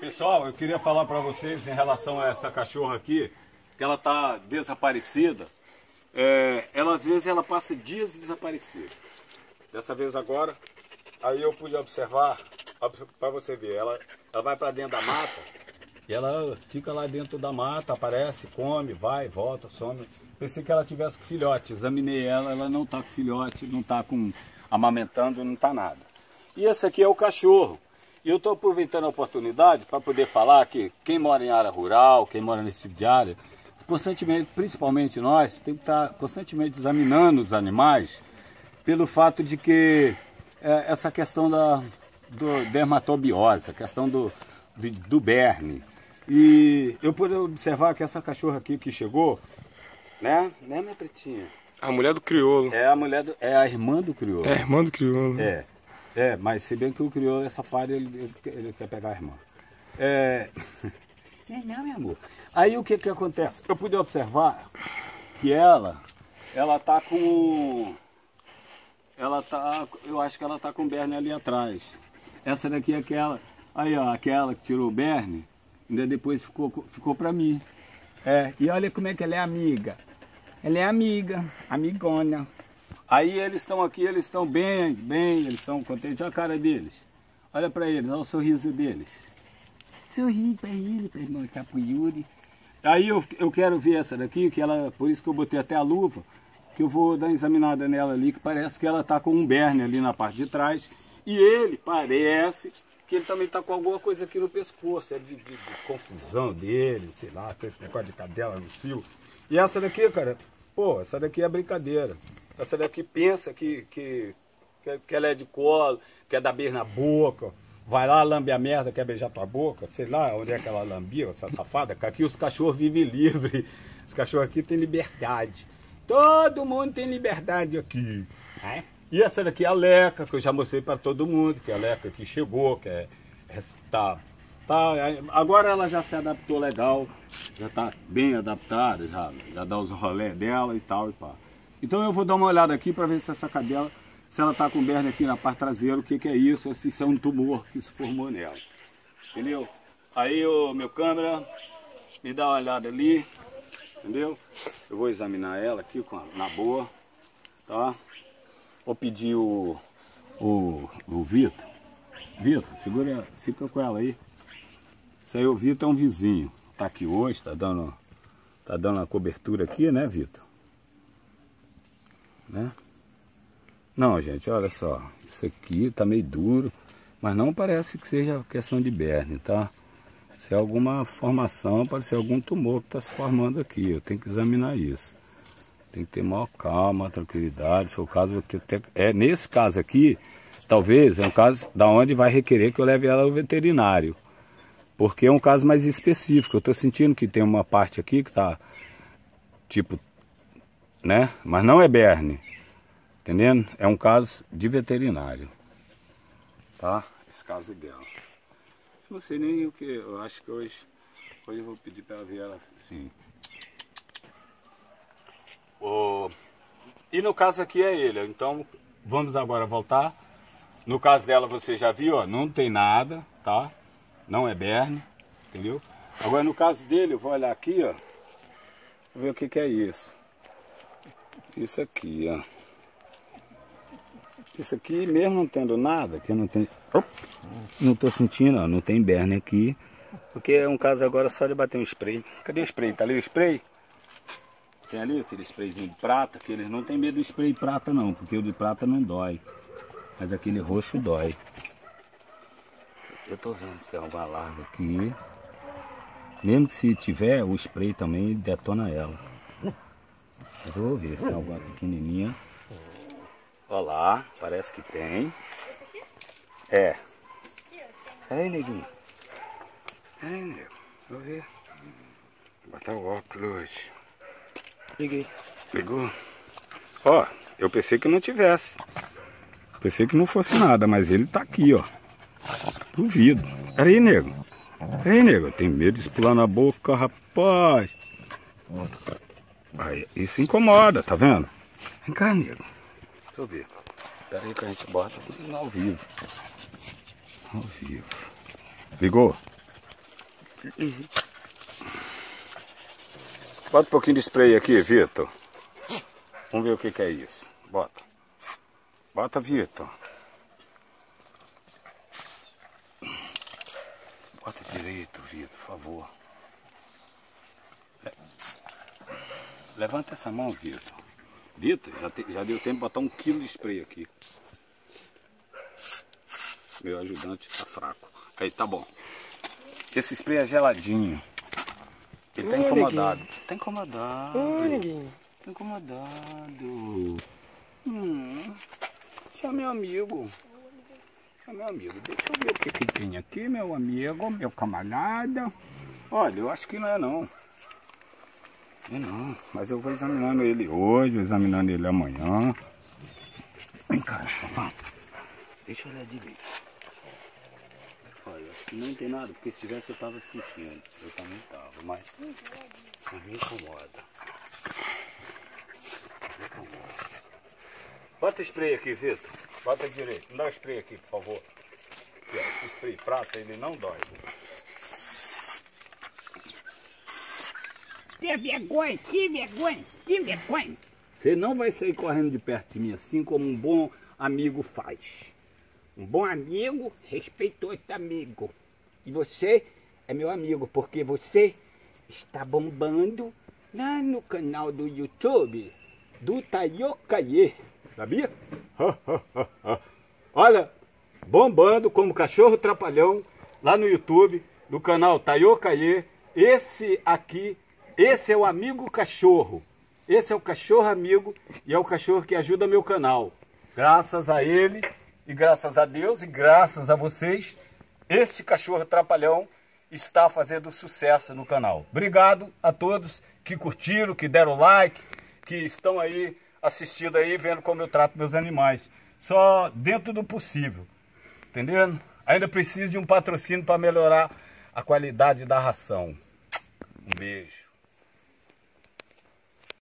Pessoal, eu queria falar para vocês em relação a essa cachorra aqui, que ela tá desaparecida. É, ela às vezes ela passa dias desaparecida. Dessa vez agora, aí eu pude observar, para você ver, ela, ela vai para dentro da mata e ela fica lá dentro da mata, aparece, come, vai, volta, some. Pensei que ela tivesse com filhote, examinei ela, ela não está com filhote, não está com amamentando, não está nada. E esse aqui é o cachorro. E eu estou aproveitando a oportunidade para poder falar que quem mora em área rural, quem mora nesse tipo de área, constantemente, principalmente nós, tem que estar tá constantemente examinando os animais pelo fato de que é, essa questão da do dermatobiose, a questão do, do, do berne. E eu pude observar que essa cachorra aqui que chegou, né, né minha pretinha? A mulher do crioulo. É a mulher do, é a irmã do crioulo. É a irmã do crioulo. É. É, mas se bem que o crioulo é safado, ele, ele, quer pegar a irmã. É... Não, não, meu amor. Aí o que que acontece? Eu pude observar que ela, ela tá com... Ela tá, eu acho que ela tá com o berne ali atrás. Essa daqui é aquela, aí ó, aquela que tirou o berne, ainda depois ficou, ficou pra mim. É, e olha como é que ela é amiga. Ela é amiga, amigona. Aí eles estão aqui, eles estão bem, bem, eles estão contentes. Olha a cara deles. Olha para eles, olha o sorriso deles. Sorri para ele, para mostrar para o Yuri. Aí eu, eu quero ver essa daqui, que ela, por isso que eu botei até a luva, que eu vou dar uma examinada nela ali, que parece que ela está com um berne ali na parte de trás. E ele parece que ele também está com alguma coisa aqui no pescoço, é de, de, de, confusão dele, sei lá, com esse negócio de cadela no cio. E essa daqui, cara, pô, essa daqui é brincadeira. Essa daqui pensa que, que, que ela é de colo, quer dar beijo na boca, vai lá, lambe a merda, quer beijar tua boca, sei lá onde é que ela lambia, essa safada, que aqui os cachorros vivem livre, os cachorros aqui têm liberdade. Todo mundo tem liberdade aqui. É? E essa daqui é a Leca, que eu já mostrei para todo mundo, que é a Leca que chegou, que é, é tá, tá, agora ela já se adaptou legal, já está bem adaptada, já, já dá os rolés dela e tal e pá. Então eu vou dar uma olhada aqui para ver se essa cadela, se ela está com berne aqui na parte traseira, o que, que é isso, se isso é um tumor que se formou nela. Entendeu? Aí o meu câmera, me dá uma olhada ali, entendeu? Eu vou examinar ela aqui com a, na boa, tá? Vou pedir o, o, o Vitor. Vitor, segura, fica com ela aí. Isso aí o Vitor é um vizinho. Tá aqui hoje, tá dando, tá dando uma cobertura aqui, né, Vitor? Né? Não, gente, olha só, isso aqui tá meio duro, mas não parece que seja questão de berne, tá? Se é alguma formação, pode ser algum tumor que está se formando aqui, eu tenho que examinar isso. Tem que ter maior calma, tranquilidade, se o caso, é nesse caso aqui, talvez é um caso da onde vai requerer que eu leve ela ao veterinário. Porque é um caso mais específico. Eu estou sentindo que tem uma parte aqui que está tipo né? Mas não é berne, entendendo? É um caso de veterinário, tá? Esse caso dela. Não sei nem o que, eu acho que hoje, hoje eu vou pedir para ver ela assim. O... E no caso aqui é ele, então vamos agora voltar. No caso dela você já viu, ó, não tem nada, tá? Não é berne, entendeu? Agora no caso dele, eu vou olhar aqui, ó. Ver o que, que é isso. Isso aqui, ó. Isso aqui, mesmo não tendo nada, que não tem... Não tô sentindo, ó, não tem berne aqui. Porque é um caso agora só de bater um spray. Cadê o spray? Tá ali o spray? Tem ali aquele sprayzinho de prata, que eles não tem medo do spray prata não, porque o de prata não dói. Mas aquele roxo dói. Eu tô vendo se tem alguma larva aqui. Mesmo que se tiver, o spray também detona ela. Mas eu vou ver se tem alguma pequenininha. Olha lá, parece que tem. É. Aí, neguinho. Aí, nego. Vou ver. Vou botar o óculos. Liguei. Ligou? Ó, eu pensei que não tivesse. Pensei que não fosse nada, mas ele tá aqui, ó. Duvido. Peraí, nego. Peraí, nego. Tem medo de pular na boca, rapaz. Aí, isso incomoda, tá vendo? Vem cá, nego. Deixa eu ver. Espera aí que a gente bota ao vivo. Ao vivo. Ligou? Uhum. Bota um pouquinho de spray aqui, Vitor. Vamos ver o que, que é isso. Bota. Bota, Vitor. Bota direito, Vitor, por favor. Levanta essa mão, Vitor. Vitor, já, já deu tempo de botar um quilo de spray aqui. Meu ajudante tá fraco. Aí, tá bom. Esse spray é geladinho. Ele tá incomodado. Neguinho. Tá incomodado. Ô, neguinho. Tá incomodado. Hum. Esse é meu amigo. Esse é meu amigo. Deixa eu ver o que, que tem aqui, meu amigo, meu camarada. Olha, eu acho que não é não. Não, mas eu vou examinando ele hoje, examinando ele amanhã. Vem cá, safado. Deixa eu olhar direito. Olha, acho que não tem nada, porque se tivesse eu tava sentindo. Eu também tava, mas, me incomoda. Me incomoda. Bota spray aqui, Vitor. Bota direito. Me dá o spray aqui, por favor. Esse spray prata, ele não dói. Que vergonha, que vergonha, que vergonha. Você não vai sair correndo de perto de mim assim como um bom amigo faz. Um bom amigo respeitou esse amigo. E você é meu amigo, porque você está bombando lá no canal do YouTube do Tayokaye. Sabia? Olha, bombando como cachorro trapalhão lá no YouTube do canal Tayokaye. Esse aqui esse é o amigo cachorro. Esse é o cachorro amigo e é o cachorro que ajuda meu canal. Graças a ele e graças a Deus e graças a vocês, este cachorro trapalhão está fazendo sucesso no canal. Obrigado a todos que curtiram, que deram like, que estão aí assistindo aí, vendo como eu trato meus animais. Só dentro do possível. Entendendo? Ainda preciso de um patrocínio para melhorar a qualidade da ração. Um beijo.